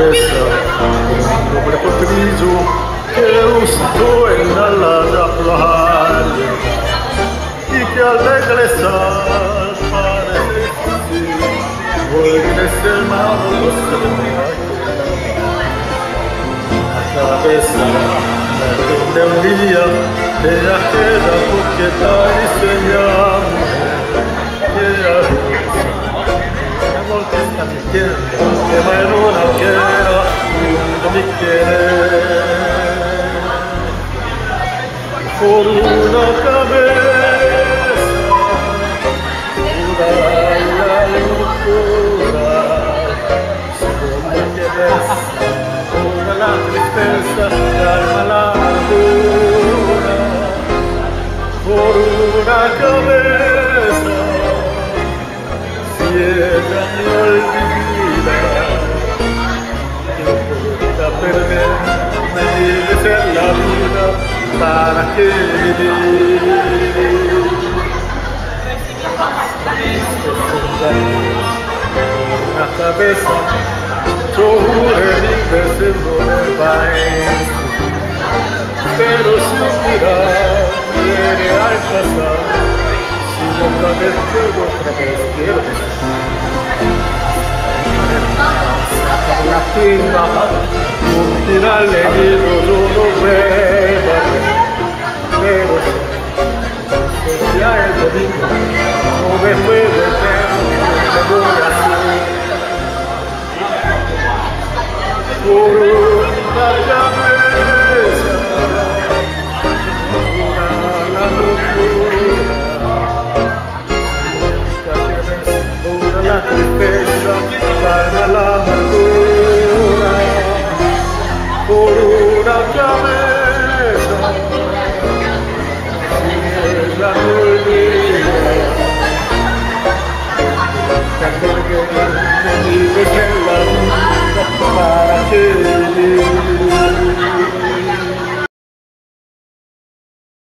cabeça sobre potrillo que eu estou em larga placa e que al regresar parece vuelve ser malo la cabeza la de un día de la queda porque tal y soñamos que era que me por una cabeza toda la locura se convertirá toda la tristeza calma la locura por una cabeza cierra mi olvido. na cabeça Correr em vez de mover Pero suspirar Viene al pasar Si otra vez vuelvo otra vez quiero La firma Por tirarle forward.